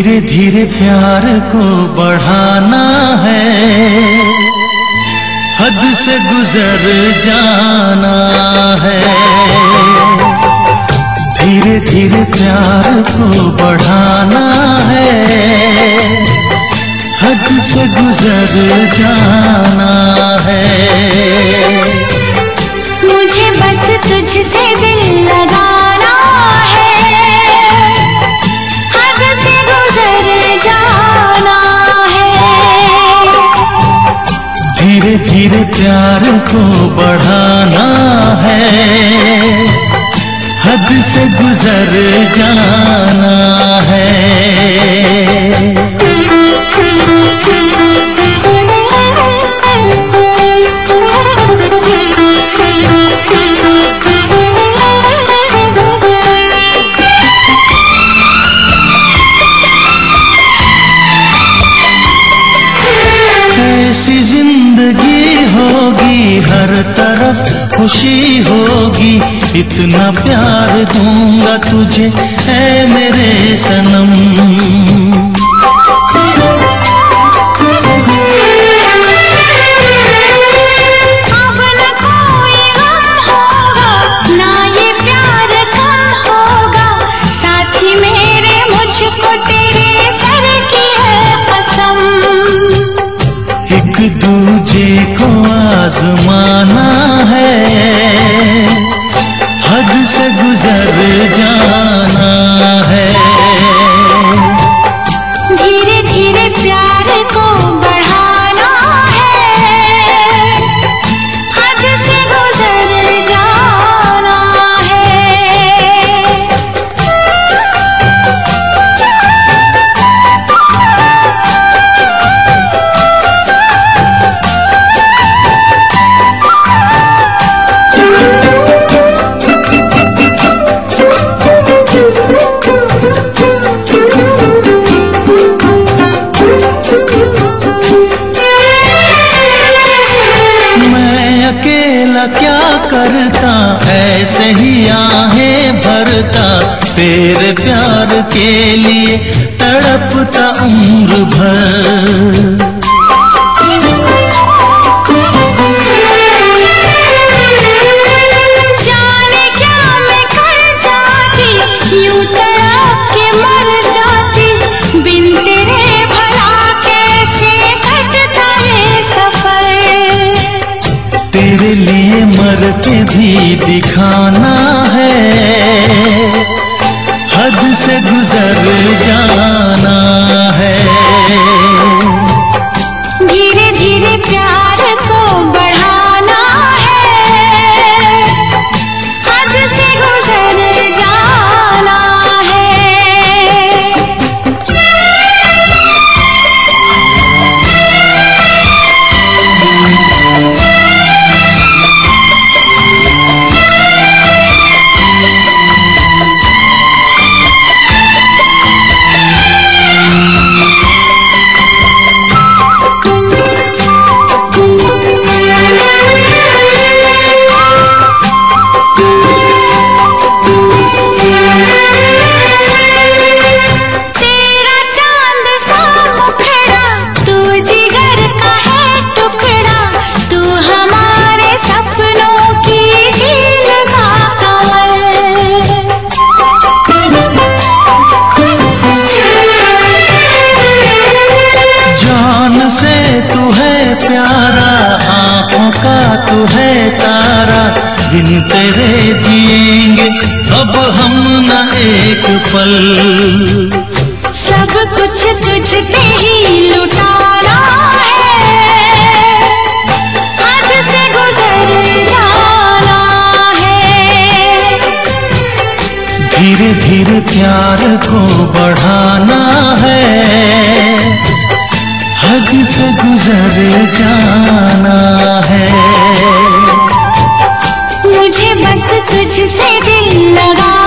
धीरे धीरे प्यार को बढ़ाना है। हद से गुजर जाना है। धीरे धीरे प्यार को बढ़ाना है। हद से गुजर जाना है। मुझे बस तुझसे दिल धीरे धीरे प्यार को बढ़ाना है। हद से गुजर जाना है। ज़िंदगी होगी हर तरफ़ खुशी होगी। इतना प्यार दूँगा तुझे ऐ मेरे सनम। तेरे प्यार के लिए तड़पता उम्र भर। जाने क्या मैं कर जाती यूँ तड़प के मर जाती। बिन तेरे भला कैसे कटता सफ़र? तेरे लिए मर के भी दिखाना है। हद से गुजर जाना। तू है तारा बिन तेरे जिएँगे अब हम न एक पल। सब कुछ तुझ पे ही लुटाना है। हद से गुजर जाना है। धीरे धीरे प्यार को बढ़ाना है। हद से गुजर जाना मुझसे दिल लगा।